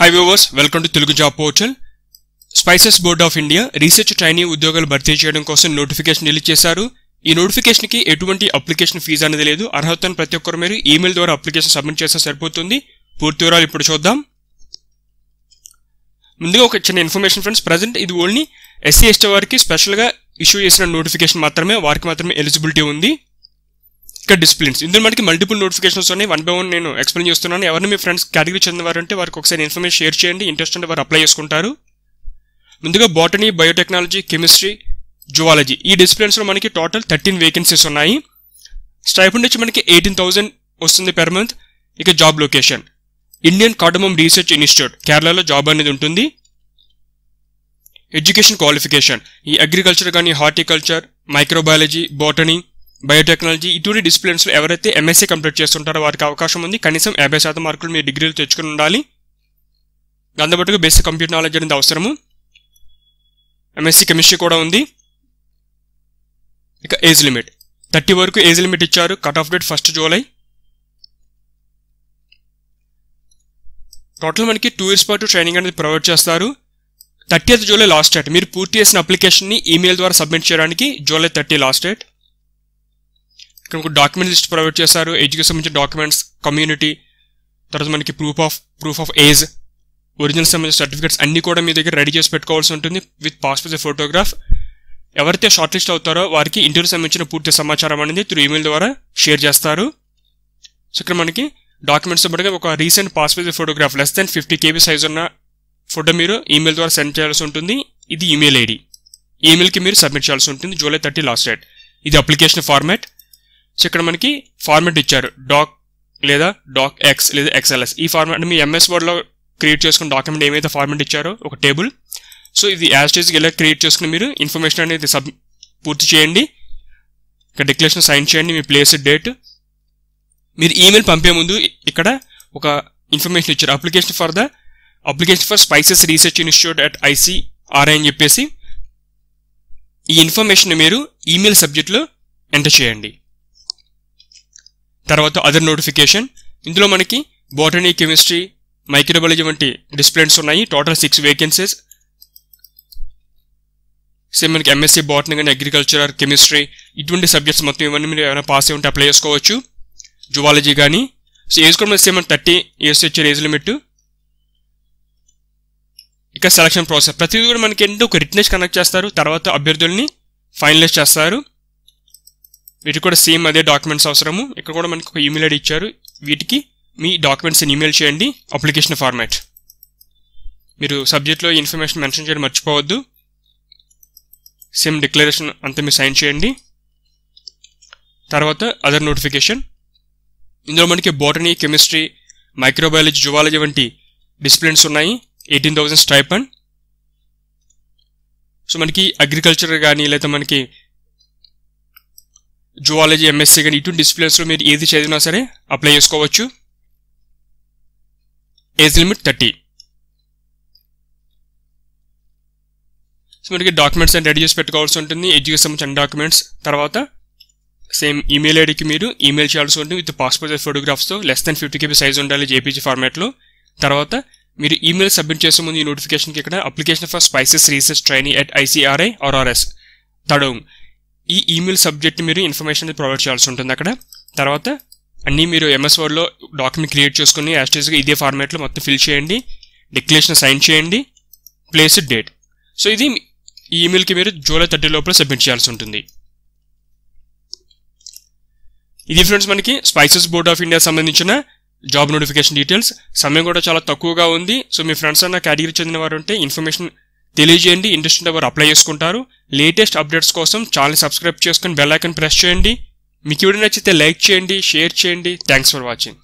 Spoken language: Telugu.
Hi viewers welcome to Telugu job portal spices board of India research trainee ఉద్యోగాలు భర్తీ చేయడం కోసం నోటిఫికేషన్ రిలీజ్ చేశారు. ఈ నోటిఫికేషన్కి ఎటువంటి అప్లికేషన్ ఫీజు అనేది లేదు. అర్హతను ప్రతి ఒక్కరు మీరు ఈమెయిల్ ద్వారా అప్లికేషన్ సబ్మిట్ చేస్తే సరిపోతుంది. పూర్తి వివరాలు ఇప్పుడు చూద్దాం. ముందుగా ఒక చిన్న ఇన్ఫర్మేషన్ ఫ్రెండ్స్ ప్రజెంట్ ఇది ఓన్లీ ఎస్సీ ఎస్టీ వారికి స్పెషల్గా ఇష్యూ చేసిన నోటిఫికేషన్ మాత్రమే. వారికి మాత్రమే ఎలిజిబిలిటీ ఉంది. ఇక్కడ డిసిప్లిన్స్ ఇందులో మనకి మల్టిపుల్ నోటిఫికేషన్స్ ఉన్నాయి. వన్ బై వన్ నేను ఎక్స్ప్లెయిన్ చేస్తున్నాను. ఎవరిని మీ ఫ్రెండ్స్ కేటగిరీ చెందిన వారు అంటే వారికి ఒకసారి ఇన్ఫర్మేషన్ షేర్ చేయండి. ఇంట్రెస్ట్ ఉంటే వారు అప్లై చేసుకుంటారు. ముందుగా బాటనీ బయోటెక్నాలజీ కెమిస్ట్రీ జువాలజీ ఈ డిసిప్లిన్స్లో మనకి టోటల్ థర్టీన్ వేకెన్సీస్ ఉన్నాయి. స్టైఫండ్ నుంచి మనకి ఎయిటీన్ థౌసండ్ వస్తుంది పెర్ మంత్ ఇక job location Indian cardamom research institute కేరళలో జాబ్ అనేది ఉంటుంది. ఎడ్యుకేషన్ క్వాలిఫికేషన్ ఈ అగ్రికల్చర్ కానీ హార్టికల్చర్ మైక్రోబయాలజీ బాటనీ బయోటెక్నాలజీ ఇటువంటి డిసిప్లిన్స్లో ఎవరైతే ఎంఎస్సీ కంప్లీట్ చేస్తుంటారో వారికి అవకాశం ఉంది. కనీసం యాభై శాతం మార్కులు మీ డిగ్రీలు తెచ్చుకుని ఉండాలి. దాంతోపాటుగా బేసిక్ కంప్యూటర్ నాలెడ్జ్ అనేది అవసరము. ఎంఎస్సీ కెమిస్ట్రీ కూడా ఉంది. ఇక ఏజ్ లిమిట్. థర్టీ వరకు ఏజ్ లిమిట్ ఇచ్చారు. Cut off date first July. Total మనకి టూ ఇయర్స్ పాటు ట్రైనింగ్ అనేది ప్రొవైడ్ చేస్తారు. Thirty July last date. మీరు పూర్తి చేసిన అప్లికేషన్ని ఈమెయిల్ ద్వారా సబ్మిట్ చేయడానికి జూలై థర్టీ లాస్ట్ డేట్. ఇక్కడ మీకు డాక్యుమెంట్ లిస్ట్ ప్రొవైడ్ చేస్తారు ఎడ్యుకేషన్ సంబంధించిన డాక్యుమెంట్స్ కమ్యూనిటీ తర్వాత మనకి proof of proof of age original సంబంధించిన సర్టిఫికేట్స్ అన్ని కూడా మీ దగ్గర రెడీ చేసి పెట్టుకోవాల్సి ఉంటుంది విత్ పాస్పోర్ట్ ఫోటోగ్రాఫ్ ఎవరైతే షార్ట్ లిస్ట్ అవుతారో వారికి ఇంటర్వ్యూ సంబంధించిన పూర్తి సమాచారం అనేది త్రూ ఈమెయిల్ ద్వారా షేర్ చేస్తారు. సో ఇక్కడ మనకి డాక్యుమెంట్స్ పాటుగా ఒక recent passport photograph less than fifty KB size ఉన్న ఫోటో మీరు ఈమెయిల్ ద్వారా సెండ్ చేయాల్సి ఉంటుంది. ఇది ఈమెయిల్ ఐడి ఈమెయిల్కి మీరు సబ్మిట్ చేయాల్సి ఉంటుంది. జూలై థర్టీ లాస్ట్ డేట్ ఇది అప్లికేషన్ ఫార్మాట్ సో ఇక్కడ మనకి ఫార్మాట్ ఇచ్చారు. డాక్ లేదా డాక్ ఎక్స్ లేదా ఎక్స్ఎల్ఎస్ ఈ ఫార్మాట్ మీ ఎంఎస్ వర్డ్లో క్రియేట్ చేసుకున్న డాక్యుమెంట్ ఏమైతే ఫార్మాట్ ఇచ్చారో ఒక టేబుల్ సో ఇది యాజ్టేజ్ ఎలా క్రియేట్ చేసుకుని మీరు ఇన్ఫర్మేషన్ అనేది సబ్ పూర్తి చేయండి. ఇక్కడ డిక్లరేషన్ సైన్ చేయండి మీ ప్లేస్ డేట్ మీరు ఈమెయిల్ పంపే ముందు ఇక్కడ ఒక ఇన్ఫర్మేషన్ ఇచ్చారు. Application for the application for spices research institute at ICRI అని చెప్పేసి ఈ ఇన్ఫర్మేషన్ మీరు ఈమెయిల్ సబ్జెక్ట్లో ఎంటర్ చేయండి. తర్వాత అదర్ నోటిఫికేషన్ ఇందులో మనకి బోటనీ కెమిస్ట్రీ మైక్రోబయాలజీ వంటి డిసిప్లిన్స్ ఉన్నాయి. టోటల్ సిక్స్ వేకెన్సీస్ సేమ్ మనకి ఎంఎస్సీ బాటనీ కానీ అగ్రికల్చర్ కెమిస్ట్రీ ఇటువంటి సబ్జెక్ట్స్ మొత్తం ఇవన్నీ మీరు ఏమైనా పాస్ అయి ఉంటే అప్లై చేసుకోవచ్చు. జువాలజీ కానీ. సో ఏజ్ కూడా సేమ్ థర్టీ ఇయర్స్ వచ్చే ఏజ్ లిమిట్ ఇక సెలక్షన్ ప్రాసెస్ ప్రతిదీ కూడా మనకి ఏంటంటే ఒక రిటర్నెస్ కనెక్ట్ చేస్తారు. తర్వాత అభ్యర్థుల్ని ఫైనలైజ్ చేస్తారు. వీటికి కూడా సేమ్ అదే డాక్యుమెంట్స్ అవసరము. ఇక్కడ కూడా మనకి ఒక ఈమెయిల్ ఐడి ఇచ్చారు. వీటికి మీ డాక్యుమెంట్స్ని ఈమెయిల్ చేయండి. అప్లికేషన్ ఫార్మాట్ మీరు సబ్జెక్ట్లో ఇన్ఫర్మేషన్ మెన్షన్ చేయడం మర్చిపోవద్దు. సేమ్ డిక్లరేషన్ అంతా మీరు సైన్ చేయండి. తర్వాత అదర్ నోటిఫికేషన్ ఇందులో మనకి బోటనీ కెమిస్ట్రీ మైక్రోబయాలజీ జువాలజీ వంటి డిసిప్లిన్స్ ఉన్నాయి. ఎయిటీన్ థౌసండ్ స్టైపన్ సో మనకి అగ్రికల్చర్ కానీ లేదా మనకి జువాలజీ ఎంఎస్సీ కానీ ఇటువంటి డిసిప్లిన్స్లో మీరు ఏది చదివినా సరే అప్లై చేసుకోవచ్చు. ఏజ్ లిమిట్ థర్టీ సో మనకి డాక్యుమెంట్స్ అని రెడీ చేసి పెట్టుకోవాల్సి ఉంటుంది. ఎడ్యుకేషన్ సంబంధించిన డాక్యుమెంట్స్ తర్వాత సేమ్ ఈమెయిల్ ఐడికి మీరు ఈమెయిల్ చేయాల్సి ఉంటుంది. With passport size ఫోటోగ్రాఫ్స్తో less than fifty KB size ఉండాలి జేపీజీ ఫార్మాట్లో తర్వాత మీరు ఈమెయిల్ సబ్మిట్ చేసే ముందు ఈ నోటిఫికేషన్కి ఇక్కడ application for spices research training at ICRI RRS Tadong ఈ ఈమెయిల్ సబ్జెక్ట్ మీరు ఇన్ఫర్మేషన్ ప్రొవైడ్ చేయాల్సి ఉంటుంది అక్కడ. తర్వాత అన్నీ మీరు ఎంఎస్ వర్డ్లో డాక్యుమెంట్ క్రియేట్ చేసుకుని యాస్టేజ్గా ఇదే ఫార్మాట్లో మొత్తం ఫిల్ చేయండి. డిక్లరేషన్ సైన్ చేయండి. ప్లేస్ డేట్ సో ఇది ఈ ఈమెయిల్కి మీరు జూలై థర్టీ లోపల సబ్మిట్ చేయాల్సి ఉంటుంది. ఇది ఫ్రెండ్స్ మనకి స్పైసెస్ బోర్డ్ ఆఫ్ ఇండియా సంబంధించిన జాబ్ నోటిఫికేషన్ డీటెయిల్స్ సమయం కూడా చాలా తక్కువగా ఉంది. సో మీ ఫ్రెండ్స్ అన్న కేటగిరీ చెందిన వారు ఉంటే ఇన్ఫర్మేషన్ తెలియజేయండి ఇంట్రెస్ట్ ఉంటే వారు అప్లై చేసుకుంటారు. లేటెస్ట్ అప్డేట్స్ కోసం ఛానల్ సబ్స్క్రైబ్ చేసుకుని బెల్ ఐకన్ ప్రెస్ చేయండి. మీకు వీడియో నచ్చితే లైక్ చేయండి షేర్ చేయండి. Thanks for watching